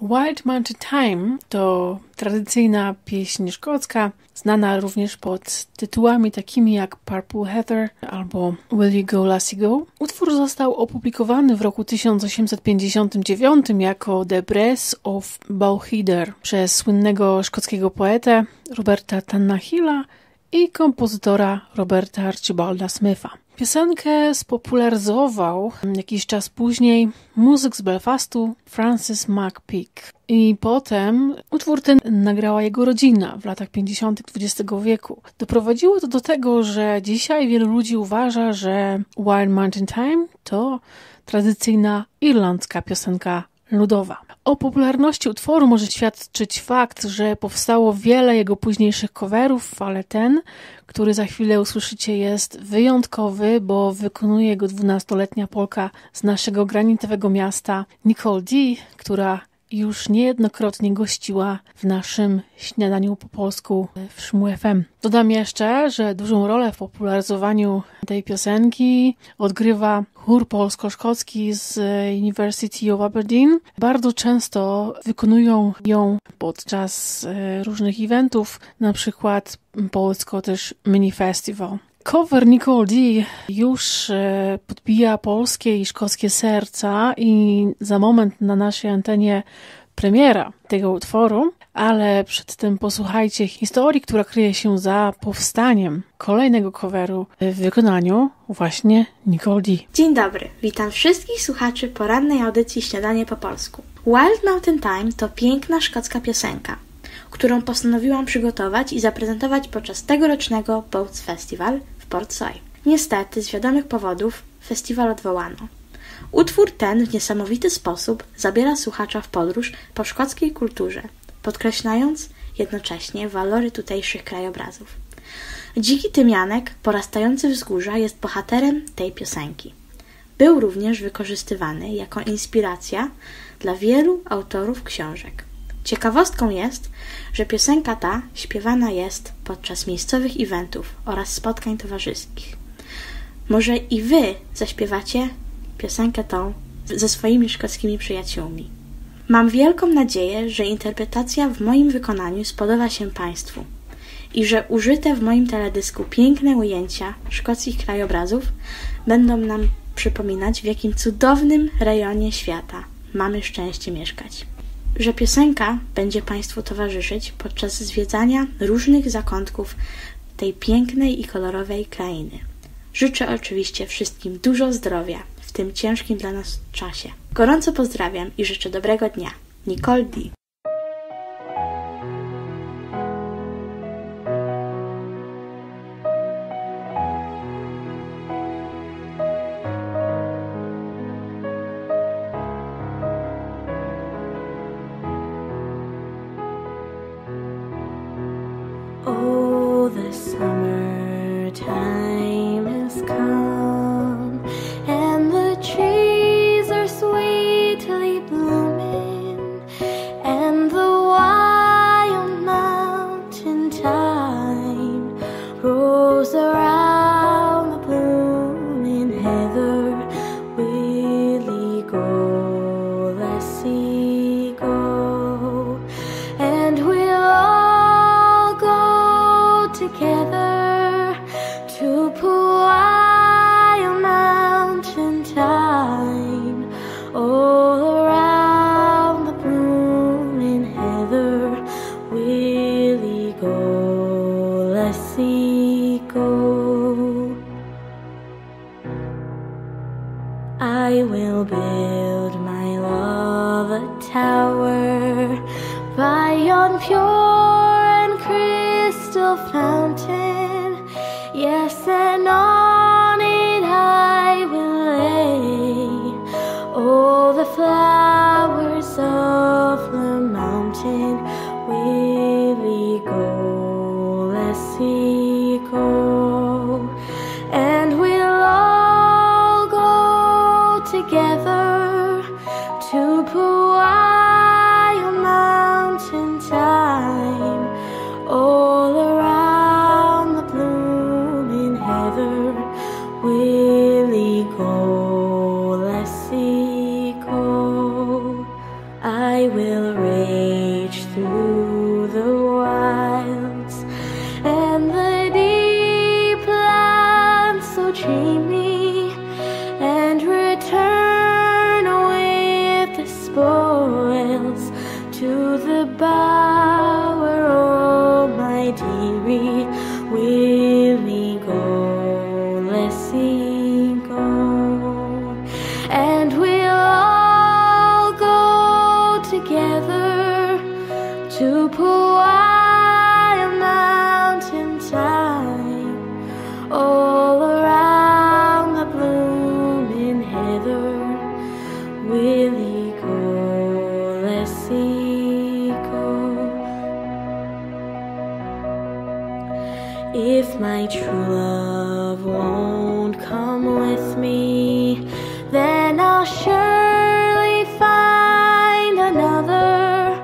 Wild Mountain Time to tradycyjna pieśń szkocka, znana również pod tytułami takimi jak Purple Heather albo Will You Go Lassie Go. Utwór został opublikowany w roku 1859 jako The Breath of Balheader przez słynnego szkockiego poetę Roberta Tannahilla i kompozytora Roberta Archibalda Smitha. Piosenkę spopularyzował jakiś czas później muzyk z Belfastu Francis McPeak. I potem utwór ten nagrała jego rodzina w latach 50. XX wieku. Doprowadziło to do tego, że dzisiaj wielu ludzi uważa, że Wild Mountain Time to tradycyjna irlandzka piosenka ludowa. O popularności utworu może świadczyć fakt, że powstało wiele jego późniejszych coverów, ale ten, który za chwilę usłyszycie, jest wyjątkowy, bo wykonuje go dwunastoletnia Polka z naszego granitowego miasta Nicole D., która już niejednokrotnie gościła w naszym śniadaniu po polsku w Szmu FM. Dodam jeszcze, że dużą rolę w popularyzowaniu tej piosenki odgrywa chór polsko-szkocki z University of Aberdeen. Bardzo często wykonują ją podczas e, różnych eventów, na przykład Polsko też Mini Festival. Cover Nicole D już e, podbija polskie i szkockie serca i za moment na naszej antenie premiera tego utworu, ale przed tym posłuchajcie historii, która kryje się za powstaniem kolejnego coveru w wykonaniu właśnie Nicole D. Dzień dobry, witam wszystkich słuchaczy porannej audycji Śniadanie po polsku. Wild Mountain Time to piękna szkocka piosenka, którą postanowiłam przygotować i zaprezentować podczas tegorocznego Boats Festival Port Soy. Niestety, z wiadomych powodów, festiwal odwołano. Utwór ten w niesamowity sposób zabiera słuchacza w podróż po szkockiej kulturze, podkreślając jednocześnie walory tutejszych krajobrazów. Dziki Tymianek, porastający wzgórza, jest bohaterem tej piosenki. Był również wykorzystywany jako inspiracja dla wielu autorów książek. Ciekawostką jest, że piosenka ta śpiewana jest podczas miejscowych eventów oraz spotkań towarzyskich. Może i wy zaśpiewacie piosenkę tą ze swoimi szkockimi przyjaciółmi. Mam wielką nadzieję, że interpretacja w moim wykonaniu spodoba się Państwu i że użyte w moim teledysku piękne ujęcia szkockich krajobrazów będą nam przypominać, w jakim cudownym rejonie świata mamy szczęście mieszkać. Że piosenka będzie Państwu towarzyszyć podczas zwiedzania różnych zakątków tej pięknej i kolorowej krainy. Życzę oczywiście wszystkim dużo zdrowia w tym ciężkim dla nas czasie. Gorąco pozdrawiam i życzę dobrego dnia. Nicole D. around the blooming heather. Willie go, lassie go, and we'll all go together to Puaya Mountain Time. All around the blooming heather, Willie go, lassie build my love a tower by yon pure and crystal fountain. Yes, and on it I will lay all the flowers of the mountain. goodbye. surely find another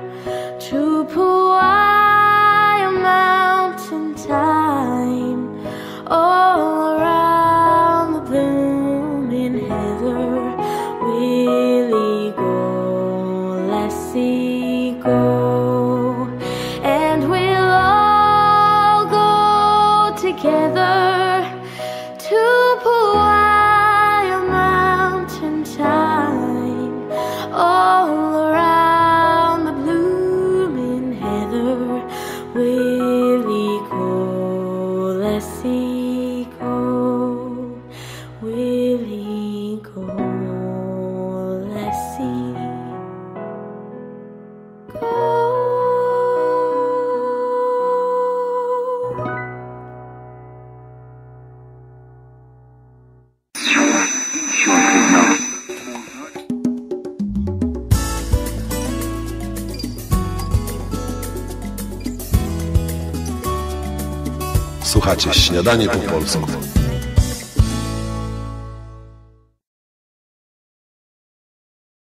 to pull a mountain time all around the blooming heather. Willie go, Lassie go, and we'll all go together. Willie Colassie. Słuchacie, śniadanie po polsku.